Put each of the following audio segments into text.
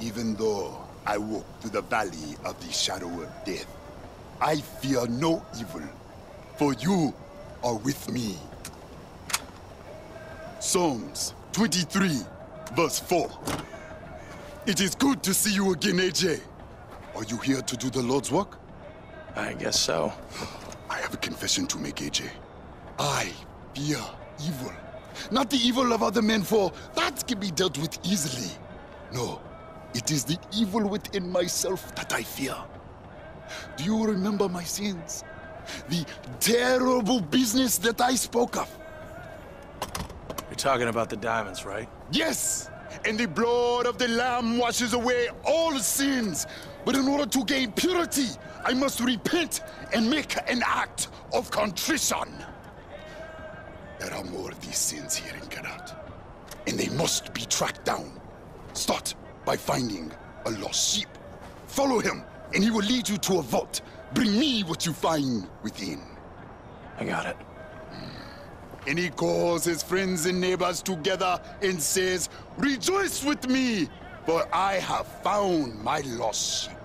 Even though I walk through the valley of the shadow of death, I fear no evil, for you are with me. Psalms 23, verse 4. It is good to see you again, Ajay. Are you here to do the Lord's work? I guess so. I have a confession to make, Ajay. I fear evil. Not the evil of other men, for that can be dealt with easily. No, it is the evil within myself that I fear. Do you remember my sins? The terrible business that I spoke of? You're talking about the diamonds, right? Yes! And the blood of the Lamb washes away all sins. But in order to gain purity, I must repent and make an act of contrition. There are more of these sins here in Kyrat. And they must be tracked down. Start by finding a lost sheep. Follow him, and he will lead you to a vault. Bring me what you find within. I got it. Hmm. And he calls his friends and neighbors together and says, Rejoice with me, for I have found my lost sheep.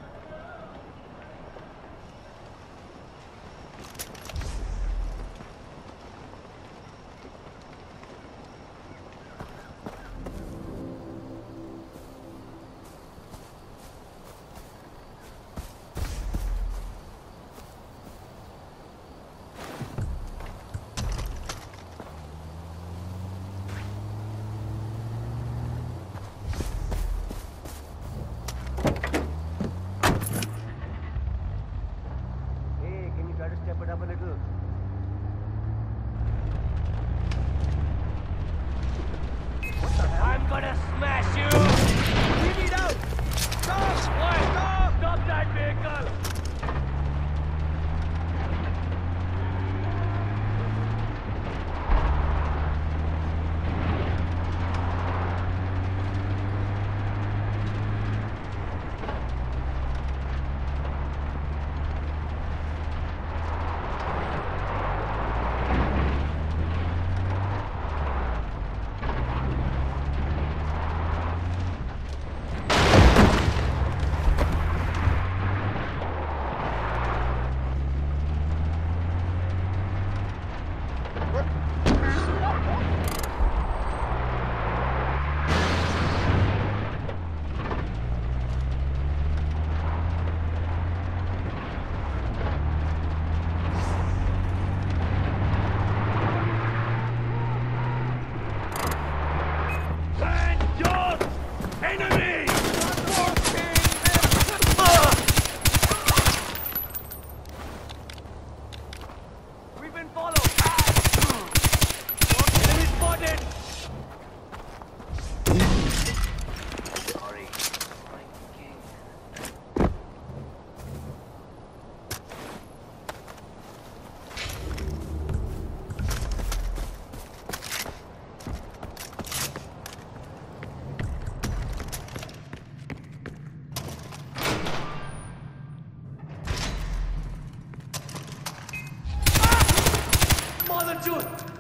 Santos!